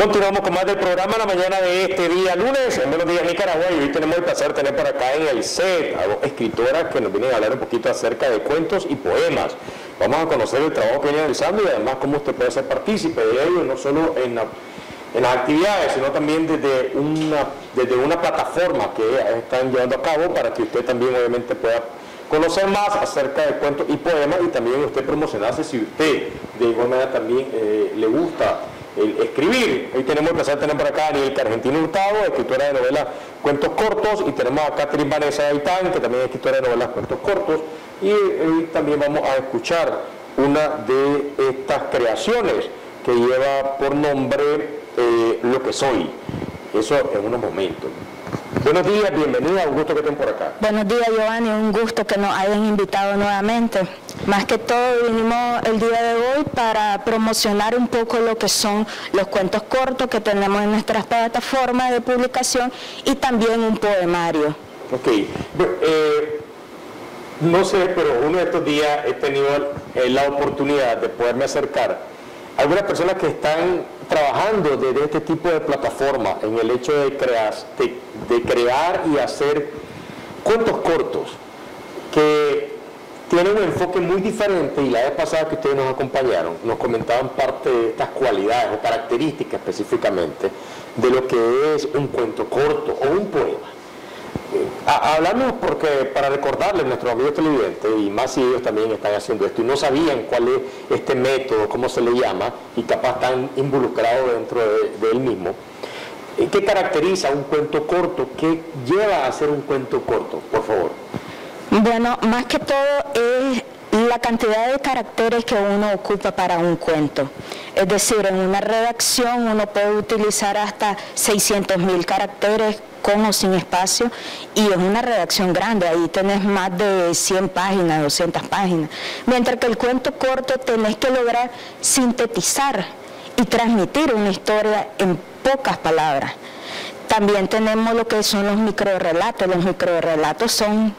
Continuamos con más del programa la mañana de este día lunes, en Buenos Días Nicaragua, y hoy tenemos el placer de tener por acá en el set a dos escritoras que nos vienen a hablar un poquito acerca de cuentos y poemas. Vamos a conocer el trabajo que vienen realizando y además cómo usted puede ser partícipe de ello, no solo en, las actividades, sino también desde una, desde una plataforma que están llevando a cabo para que usted también obviamente pueda conocer más acerca de cuentos y poemas y también usted promocionarse si usted de igual manera también eh, le gusta el escribir. Hoy tenemos el placer de tener por acá a Daniel Argentino Hurtado, escritora de novelas Cuentos Cortos, y tenemos a Catherine Vanessa Gaitán, que también es escritora de novelas Cuentos Cortos, y hoy también vamos a escuchar una de estas creaciones que lleva por nombre eh, Lo que soy. Eso en unos momentos. Buenos días, bienvenida, un gusto que estén por acá. Buenos días, Giovanni, un gusto que nos hayan invitado nuevamente. Más que todo vinimos el día de hoy para promocionar un poco lo que son los cuentos cortos que tenemos en nuestras plataformas de publicación y también un poemario. Ok, eh, no sé, pero uno de estos días he tenido la oportunidad de poderme acercar algunas personas que están trabajando desde este tipo de plataforma en el hecho de crear, de crear y hacer cuentos cortos que tiene un enfoque muy diferente y la vez pasada que ustedes nos acompañaron nos comentaban parte de estas cualidades o características específicamente de lo que es un cuento corto o un poema. Hablamos porque para recordarles a nuestros amigos televidentes, y más si ellos también están haciendo esto y no sabían cuál es este método, cómo se le llama, y capaz están involucrados dentro de, él mismo, eh, ¿qué caracteriza un cuento corto? ¿Qué lleva a ser un cuento corto? Por favor. Bueno, más que todo es la cantidad de caracteres que uno ocupa para un cuento. Es decir, en una redacción uno puede utilizar hasta 600 mil caracteres o sin espacio y es una redacción grande, ahí tenés más de 100 páginas, 200 páginas. Mientras que el cuento corto tenés que lograr sintetizar y transmitir una historia en pocas palabras. También tenemos lo que son los microrelatos. Los microrelatos son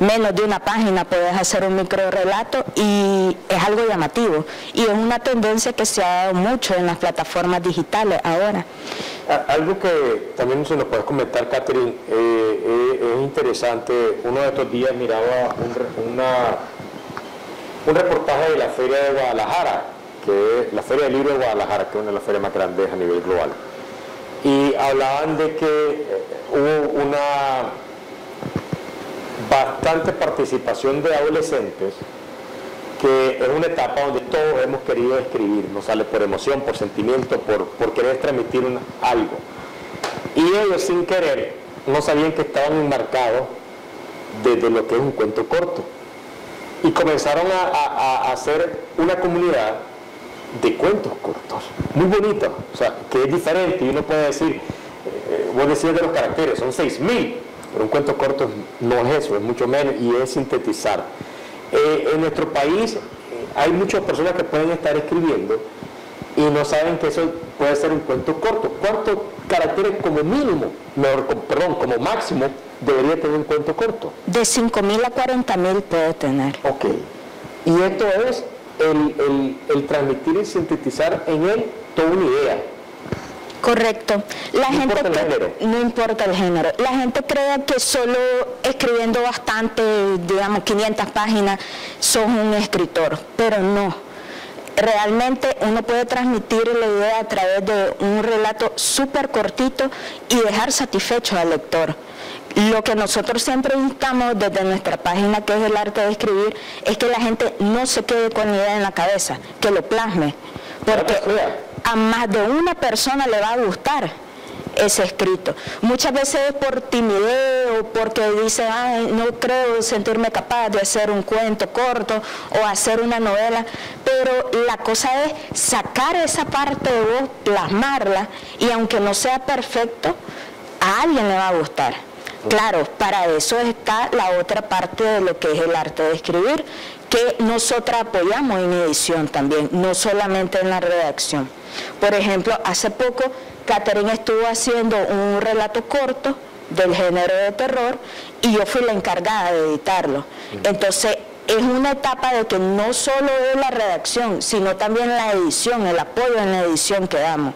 menos de una página puedes hacer un micro relato y es algo llamativo. Y es una tendencia que se ha dado mucho en las plataformas digitales ahora. Algo que también se nos puede comentar, Catherine, eh, eh, es interesante. Uno de estos días miraba un, un reportaje de la Feria de Guadalajara, que es la Feria del Libro de Guadalajara, que es una de las ferias más grandes a nivel global. Y hablaban de que eh, hubo una bastante participación de adolescentes, que es una etapa donde todos hemos querido escribir, nos sale por emoción, por sentimiento, por, querer transmitir algo. Y ellos sin querer no sabían que estaban enmarcados desde lo que es un cuento corto. Y comenzaron a, hacer una comunidad de cuentos cortos, muy bonita, o sea, que es diferente y uno puede decir, eh, vos decís de los caracteres, son 6.000, pero un cuento corto no es eso, es mucho menos y es sintetizar. Eh, en nuestro país eh, hay muchas personas que pueden estar escribiendo y no saben que eso puede ser un cuento corto. ¿Cuántos caracteres como mínimo, perdón, como máximo debería tener un cuento corto? De 5.000 a 40.000 puede tener. Ok. Y esto es el, el transmitir y sintetizar en él toda una idea Correcto. La no gente importa el género. No importa el género. La gente cree que solo escribiendo bastante, digamos 500 páginas, sos un escritor, pero no. Realmente uno puede transmitir la idea a través de un relato súper cortito y dejar satisfecho al lector. Lo que nosotros siempre instamos desde nuestra página, que es el arte de escribir, es que la gente no se quede con la idea en la cabeza, que lo plasme. Porque a más de una persona le va a gustar ese escrito. Muchas veces es por timidez o porque dice, no creo sentirme capaz de hacer un cuento corto o hacer una novela, pero la cosa es sacar esa parte de vos, plasmarla y aunque no sea perfecto, a alguien le va a gustar. Claro, para eso está la otra parte de lo que es el arte de escribir, que nosotros apoyamos en edición también, no solamente en la redacción. Por ejemplo, hace poco Catherine estuvo haciendo un relato corto del género de terror y yo fui la encargada de editarlo. Entonces, es una etapa de que no solo es la redacción, sino también la edición, el apoyo en la edición que damos.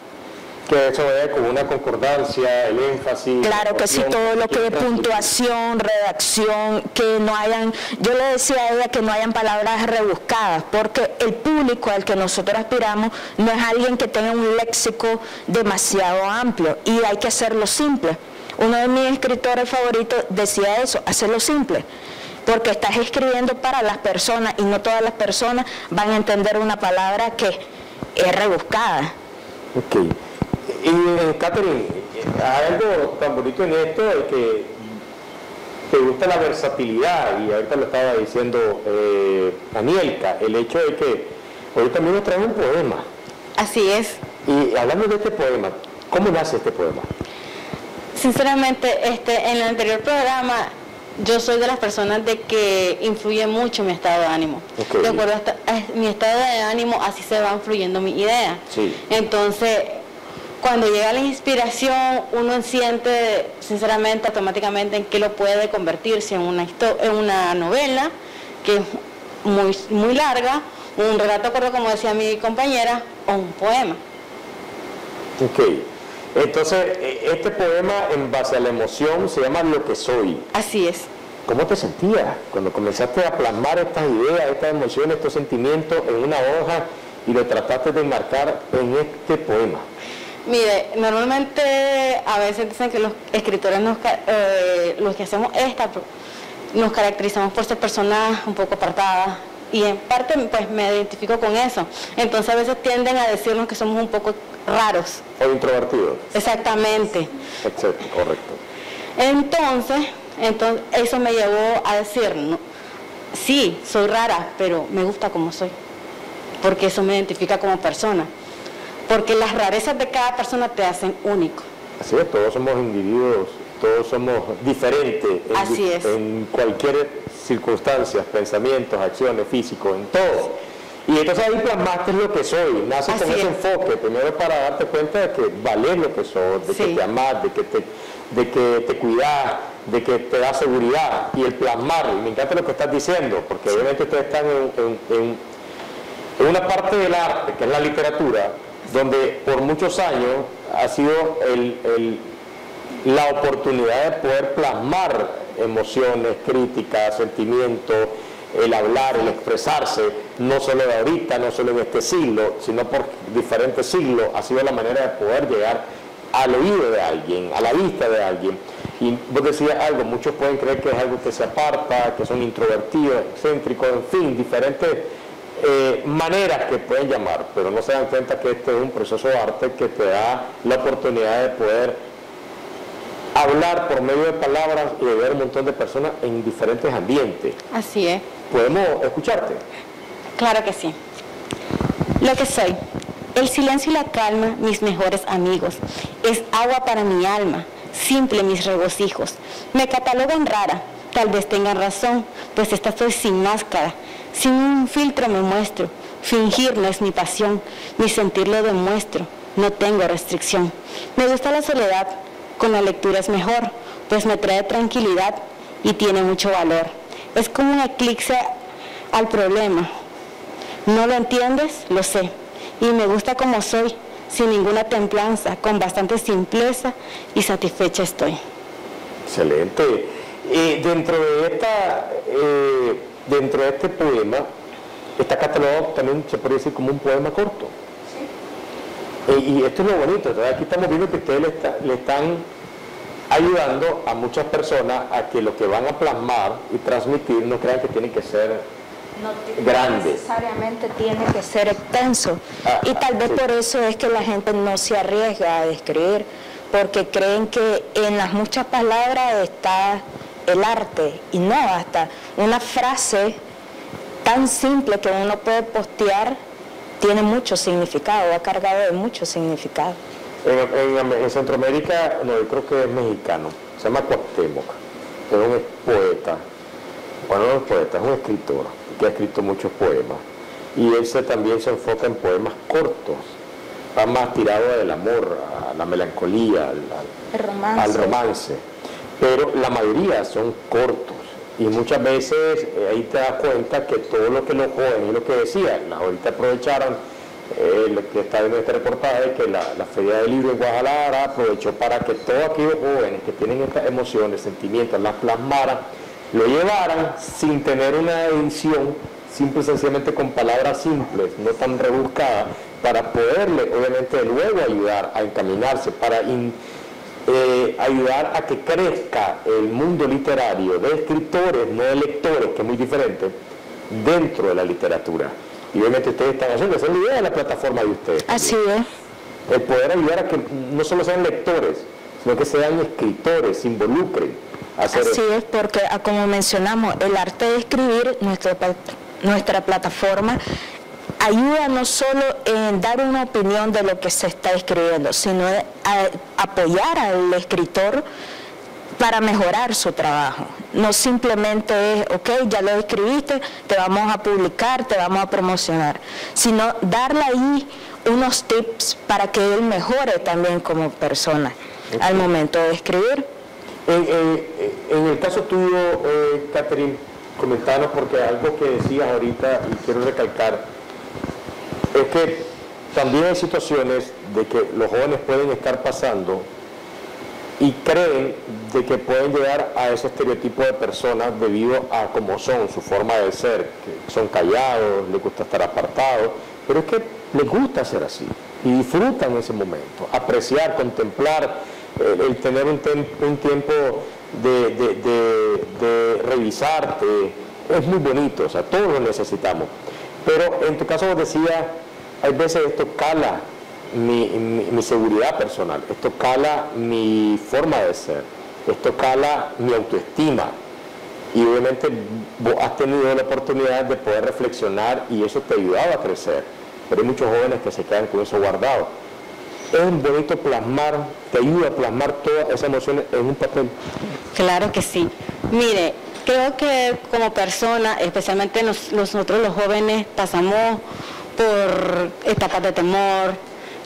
Que eso vaya con una concordancia, el énfasis. Claro que sí, todo lo que es puntuación, redacción, que no hayan, yo le decía a ella que no hayan palabras rebuscadas, porque el público al que nosotros aspiramos no es alguien que tenga un léxico demasiado amplio y hay que hacerlo simple. Uno de mis escritores favoritos decía eso, hacerlo simple porque estás escribiendo para las personas y no todas las personas van a entender una palabra que es rebuscada. Ok. Y eh, Catherine, hay algo tan bonito en esto de que te gusta la versatilidad y ahorita lo estaba diciendo eh, Anielka, el hecho de que hoy también nos trae un poema. Así es. Y hablando de este poema, ¿cómo nace este poema? Sinceramente, este, en el anterior programa yo soy de las personas de que influye mucho mi estado de ánimo. De acuerdo a, mi estado de ánimo, así se va influyendo mi idea. Entonces, cuando llega la inspiración, uno siente, sinceramente, automáticamente en qué lo puede convertirse en una, en una novela, que es muy, muy larga, un relato corto, como decía mi compañera, o un poema. Ok. Entonces, e, este poema en base a la emoción se llama Lo que soy. Así es. ¿Cómo te sentías cuando comenzaste a plasmar estas ideas, estas emociones, estos sentimientos en una hoja y lo trataste de marcar en este poema? Mire, normalmente a veces dicen que los escritores, eh, los que hacemos esta, nos caracterizamos por ser personas un poco apartadas, y en parte pues me identifico con eso. Entonces a veces tienden a decirnos que somos un poco raros. O introvertidos. Exactamente. Exacto, correcto. Entonces, entonces eso me llevó a decir, sí, soy rara, pero me gusta como soy, porque eso me identifica como persona. Porque las rarezas de cada persona te hacen único. Así es, todos somos individuos, todos somos diferentes Así es. en cualquier circunstancias, pensamientos, acciones, físicos, en todo. Y entonces ahí plasmaste lo que soy, nace con ese enfoque, primero para darte cuenta de que vales lo que sos, de que te amás, de que te, de que te cuidas, de que te da seguridad, y el plasmar, y me encanta lo que estás diciendo, porque obviamente ustedes están en, en, una parte del arte, que es la literatura, donde por muchos años ha sido el, la oportunidad de poder plasmar emociones, críticas, sentimientos, el hablar, el expresarse, no solo de ahorita, no solo en este siglo, sino por diferentes siglos, ha sido la manera de poder llegar al oído de alguien, a la vista de alguien. Y vos decías algo, muchos pueden creer que es algo que se aparta, que son introvertidos, excéntricos, en fin, diferentes eh, maneras que pueden llamar, pero no se dan cuenta que este es un proceso de arte que te da la oportunidad de poder hablar por medio de palabras y de ver un montón de personas en diferentes ambientes. Así es. ¿Podemos escucharte? Claro que sí. Lo que soy. El silencio y la calma, mis mejores amigos. Es agua para mi alma, simple mis regocijos. Me catalogan rara, tal vez tengan razón, pues esta estoy sin máscara. Sin un filtro me muestro. Fingir no es mi pasión, ni sentir lo demuestro. No tengo restricción. Me gusta la soledad, con la lectura es mejor, pues me trae tranquilidad y tiene mucho valor. Es como un eclipse al problema. ¿No lo entiendes? Lo sé. Y me gusta como soy, sin ninguna templanza, con bastante simpleza y satisfecha estoy. Excelente. Y dentro de esta, eh, dentro de este poema, está catalogado también se puede decir como un poema corto. Eh, y esto es lo bonito, aquí estamos viendo que ustedes le, están ayudando a muchas personas a que lo que van a plasmar y transmitir no crean que tiene que ser grande. necesariamente tiene que ser extenso. Ah, y tal vez por eso es que la gente no se arriesga a escribir, porque creen que en las muchas palabras está el arte, y no, hasta una frase tan simple que uno puede postear tiene mucho significado, ha cargado de mucho significado. En, Centroamérica, no, yo creo que es mexicano, se llama Cuauhtémoc, es un poeta, bueno, no es poeta, es un escritor que ha escrito muchos poemas. Y él también se enfoca en poemas cortos, va más tirado del amor, a la melancolía, al romance. Pero la mayoría son cortos. Y muchas veces eh, ahí te das cuenta que todo lo que los jóvenes, lo que decían, ahorita aprovecharon eh, lo que está en este reportaje, que la, Feria del Libro en Guadalajara aprovechó para que todos aquellos jóvenes que tienen estas emociones, sentimientos, las plasmaran, lo llevaran sin tener una edición, simple y sencillamente con palabras simples, no tan rebuscadas, para poderle obviamente luego ayudar a encaminarse, para eh, ayudar a que crezca el mundo literario de escritores, no de lectores, que es muy diferente, dentro de la literatura. Y obviamente ustedes están haciendo, esa es la idea de la plataforma de ustedes. Así es. El poder ayudar a que no solo sean lectores, sino que sean escritores, se involucren. Así es, porque ah, como mencionamos, el arte de escribir, nuestra, nuestra plataforma, ayuda no solo en dar una opinión de lo que se está escribiendo, sino a apoyar al escritor para mejorar su trabajo. No simplemente es, ok, ya lo escribiste, te vamos a publicar, te vamos a promocionar, sino darle ahí unos tips para que él mejore también como persona al momento de escribir. En, el caso tuyo, eh, Catherine, comentanos porque algo que decías ahorita y quiero recalcar, es que también hay situaciones de que los jóvenes pueden estar pasando y creen de que pueden llegar a ese estereotipo de personas debido a cómo son, su forma de ser, que son callados, les gusta estar apartados, pero es que les gusta ser así y disfrutan ese momento, apreciar, contemplar, eh, el tener un, tiempo de, revisarte, es muy bonito, o sea, todos lo necesitamos. Pero en tu caso vos decías, hay veces esto cala mi, seguridad personal, esto cala mi forma de ser, esto cala mi autoestima. Y obviamente vos has tenido la oportunidad de poder reflexionar y eso te ha ayudado a crecer. Pero hay muchos jóvenes que se quedan con eso guardado. Es un bonito plasmar, te ayuda a plasmar todas esas emociones en un papel. Claro que sí. Mire, creo que como persona, especialmente nosotros los jóvenes, pasamos por etapas de temor,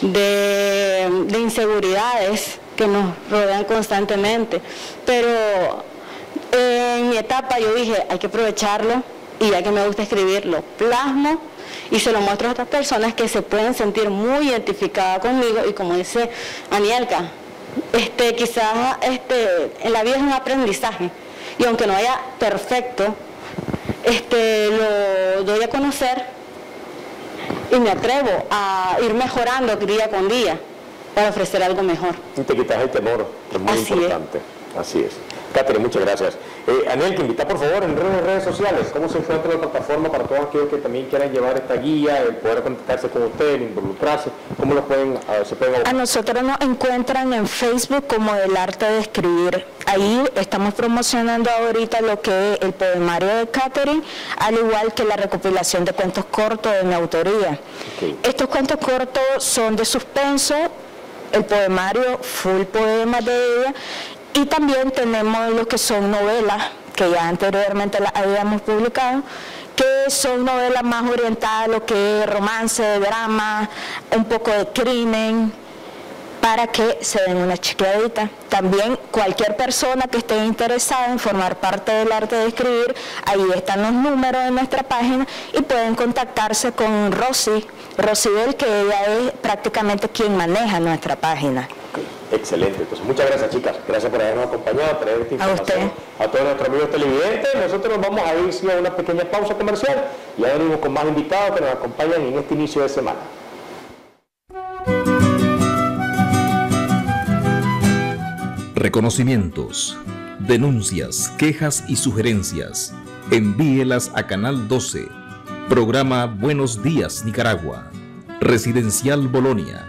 de, inseguridades que nos rodean constantemente. Pero en mi etapa yo dije, hay que aprovecharlo y ya que me gusta escribirlo, plasmo y se lo muestro a otras personas que se pueden sentir muy identificadas conmigo y como dice Anielka, este, quizás este, en la vida es un aprendizaje y aunque no haya perfecto, este, lo doy a conocer y me atrevo a ir mejorando día con día para ofrecer algo mejor. Y te quitas el temor, es muy importante. Así es. Catherine, muchas gracias. Eh, Anel, que invita por favor en redes, redes sociales, ¿cómo se encuentra la plataforma para todos aquellos que también quieran llevar esta guía, el poder contactarse con usted, involucrarse? ¿Cómo lo pueden, se pueden A nosotros nos encuentran en Facebook como El Arte de Escribir. Ahí estamos promocionando ahorita lo que es el poemario de Catherine, al igual que la recopilación de cuentos cortos de mi autoría. Estos cuentos cortos son de suspenso, el poemario full poema de ella y también tenemos lo que son novelas, que ya anteriormente las habíamos publicado, que son novelas más orientadas a lo que es romance, drama, un poco de crimen, para que se den una chequeadita. También cualquier persona que esté interesada en formar parte del arte de escribir, ahí están los números de nuestra página y pueden contactarse con Rosy, Bell, que ella es prácticamente quien maneja nuestra página. Excelente. Entonces, muchas gracias, chicas. Gracias por habernos acompañado, a traer esta información a, todos nuestros amigos televidentes. Nosotros nos vamos a ir a una pequeña pausa comercial y ya venimos con más invitados que nos acompañan en este inicio de semana. Reconocimientos, denuncias, quejas y sugerencias. Envíelas a Canal 12. Programa Buenos Días Nicaragua. Residencial Bolonia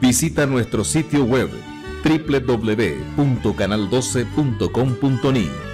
Visita nuestro sitio web www.canal12.com.ni